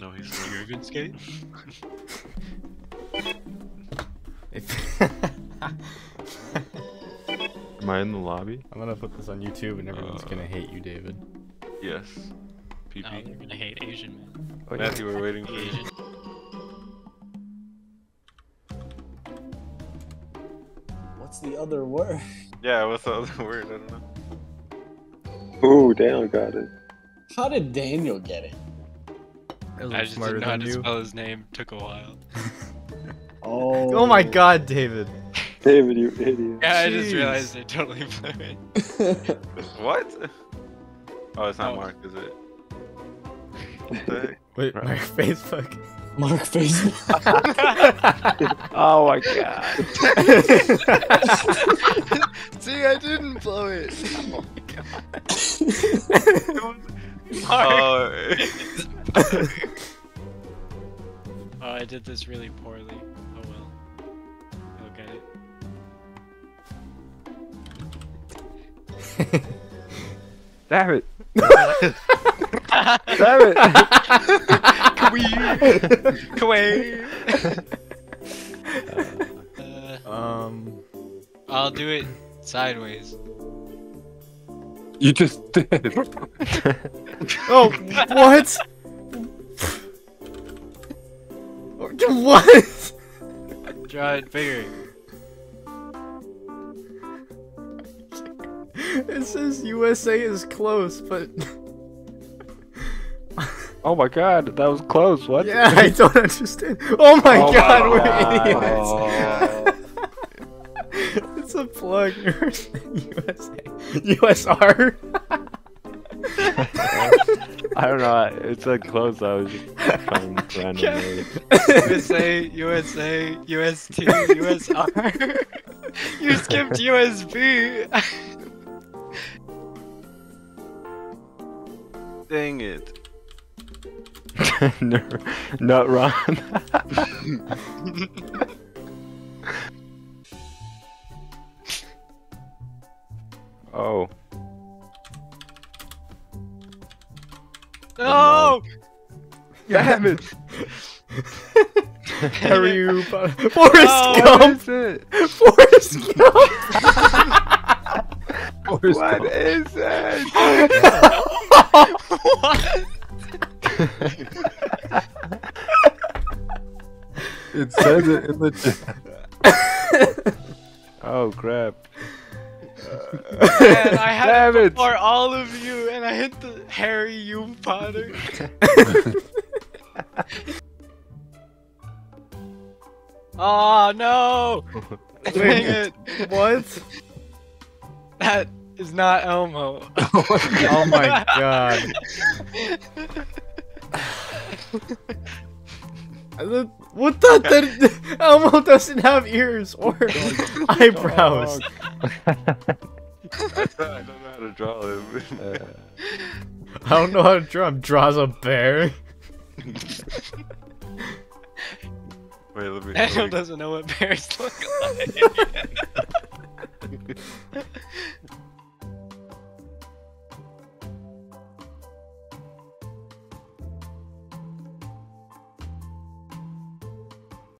No, he's not. Jurgen skate? If- Am I in the lobby? I'm gonna put this on YouTube and everyone's Uh, gonna hate you, David. Yes. No, they're gonna hate Asian man. Oh, Matthew, we're waiting for The you. Asian. What's the other word? Yeah, what's the other word? I don't know. Ooh, Daniel got it. How did Daniel get it? I just didn't know how to spell his name. Took a while. Oh. Oh my god, David. David, you idiot. Yeah, I just realized I totally blew it. What? Oh, it's not Oh. Mark, is it? What? Wait, Right. my Facebook. Mark Facebook. Oh my god. See, I didn't blow it. Oh, my god. Mark. Oh, I did this really poorly. Oh well. You'll get it. Damn it. Damn it. Kwee! uh, um. I'll do it sideways. You just did. Oh, what? what? Draw it bigger. It says USA is close, but Oh my god, that was close. What? yeah, I don't understand. Oh my Oh god, my we're God. idiots. Oh. it's a plug. USA. USR. I don't know. It's like close. I was just trying randomly. USA, USA, UST, USR. you skipped USB. dang it. no, not Ron. oh. No! Damn it. Harry, you Forrest Oh, Gump. it? Forrest Gump. What is it? what? It says it in the oh crap. Man, I had Damn it it. all of you, and I hit the Harry U Potter. oh no! Dang it! What? That is not Elmo. Oh my god. What the? the Elmo doesn't have ears or eyebrows. I don't know how to draw him. Uh, I don't know how to draw him. Draws a bear. Wait, let me. Daniel doesn't know what bears look like.